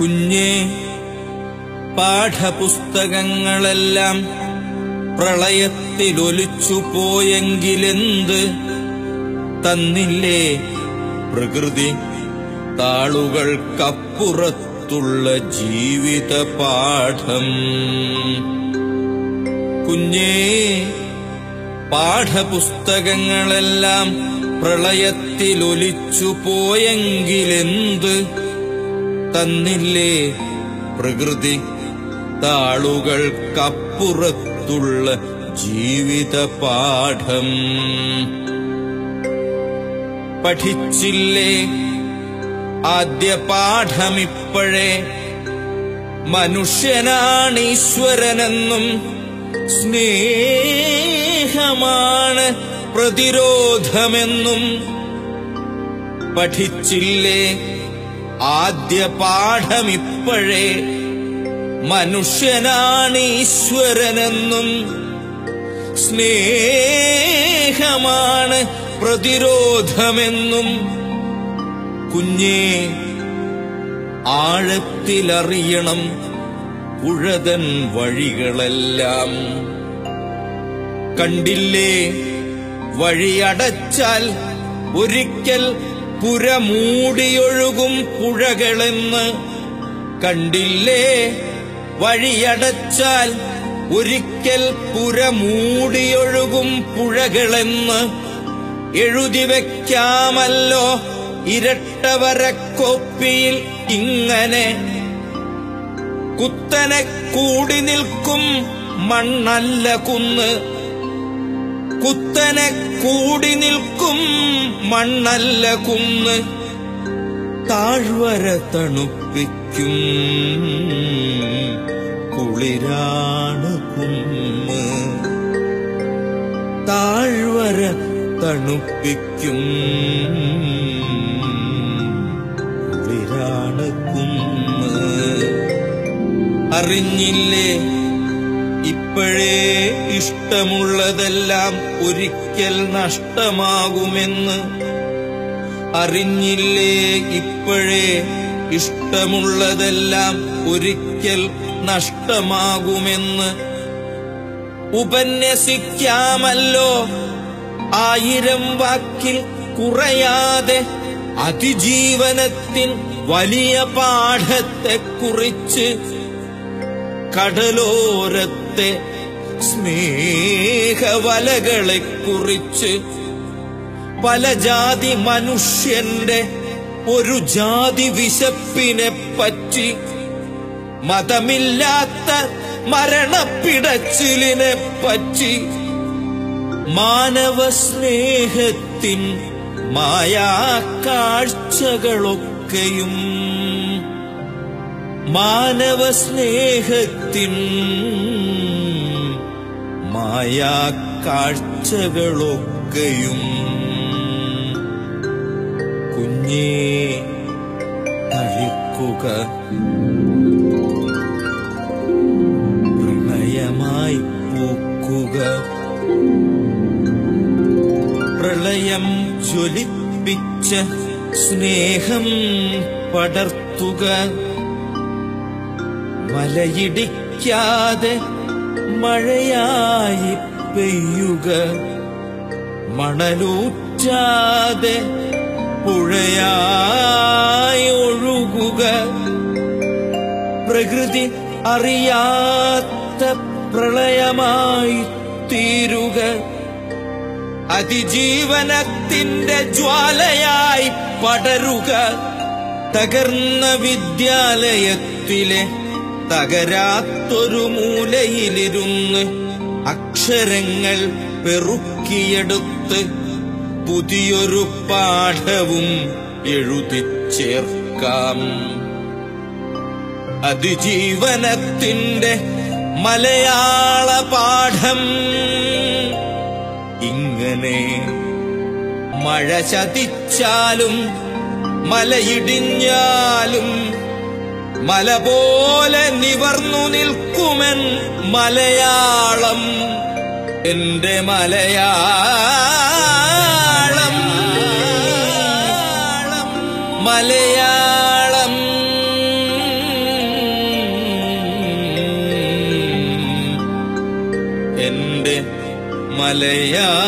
കുഞ്ഞേ പാഠപുസ്തകങ്ങളെല്ലാം പ്രളയത്തിലൊലിച്ചു പോയെങ്കിലെന്ത്? തന്നില്ലേ പ്രകൃതി താളുകൾക്കപ്പുറത്തുള്ള ജീവിത പാഠം. കുഞ്ഞേ പാഠപുസ്തകങ്ങളെല്ലാം പ്രളയത്തിലൊലിച്ചു പോയെങ്കിലെന്ത്? തന്നില്ലേ പ്രകൃതി താളുകൾക്കപ്പുറത്തുള്ള ജീവിത പാഠം. പഠിച്ചില്ലേ ആദ്യ പാഠമിപ്പോഴേ? മനുഷ്യനാണീശ്വരനെന്നും സ്നേഹമാണ് പ്രതിരോധമെന്നും പഠിച്ചില്ലേ ആദ്യ പാഠമിപ്പോഴേ മനുഷ്യനാണീശ്വരനെന്നും സ്നേഹമാണ് പ്രതിരോധമെന്നും കുഞ്ഞേ ആഴത്തിലറിയണം ഉഴതൻ വഴികളെല്ലാം. കണ്ടില്ലേ? വഴിയടച്ചാൽ ഒരിക്കൽ പുരമൂടിയൊഴുകും പുഴകളെന്ന് കണ്ടില്ലേ? വഴിയടച്ചാൽ ഒരിക്കൽ പുരമൂടിയൊഴുകും പുഴകളെന്ന് എഴുതി വെക്കാമല്ലോ ഇരട്ടവരക്കൊപ്പിയിൽ ഇങ്ങനെ. കുത്തനെ കൂടി നിൽക്കും മണ്ണല്ല കുന്ന് കുത്തനെ കൂടി നിൽക്കും മണ്ണല്ല കുന്ന് താഴ്വര തണുപ്പിക്കും കുളിരാണ് കുന്ന് താഴ്വര തണുപ്പിക്കും കുളിരാണ് കുന്ന്. അറിഞ്ഞില്ലേ ഇപ്പോഴേ ഇഷ്ടമുള്ളതെല്ലാം ഒരിക്കൽ നഷ്ടമാകുമെന്ന് അറിഞ്ഞില്ലേ? ഇപ്പോഴേ ഇഷ്ടമുള്ളതെല്ലാം ഒരിക്കൽ നഷ്ടമാകുമെന്ന് ഉപന്യസിക്കാമല്ലോ. ആയിരം വാക്കിൽ കുറയാതെ അതിജീവനത്തിൻ വലിയ പാഠത്തെക്കുറിച്ച് കടലോരത്തെ സ്നേഹവലകളെക്കുറിച്ച് പല ജാതി മനുഷ്യന്റെ ഒരു ജാതി വിശപ്പിനെ പറ്റി മതമില്ലാത്ത മരണപ്പിടച്ചിലിനെ പറ്റി മാനവ സ്നേഹത്തിൻ മായാ കാഴ്ചകളൊക്കെയും മാനവ സ്നേഹത്തിൻ മായാ കാഴ്ചകളൊക്കെയും കുഞ്ഞേ തളിക്കുക പ്രണയമായി പൂക്കുക. പ്രളയം ജ്വലിപ്പിച്ച സ്നേഹം പടർത്തുക. മലയിടിക്കാതെ മഴയായി പെയ്യുക. മണലൂറ്റാതെ പുഴയായി ഒഴുകുക. പ്രകൃതി അറിയാത്ത പ്രളയമായി തീരുക. അതിജീവനത്തിന്റെ ജ്വാലയായി പടരുക. തകർന്ന വിദ്യാലയത്തിലെ തകരാത്തൊരു മൂലയിലിരുന്ന് അക്ഷരങ്ങൾ പെറുക്കിയെടുത്ത് പുതിയൊരു പാഠവും എഴുതിച്ചേർക്കാം അതിജീവനത്തിന്റെ മലയാള പാഠം ഇങ്ങനെ മഴ ചതിച്ചാലും മലയിടിഞ്ഞാലും മല പോലെ നിവർന്നു നിൽക്കുമൻ മലയാളം എന്റെ മലയാളം. മലയാളം. എന്റെ മലയാളം.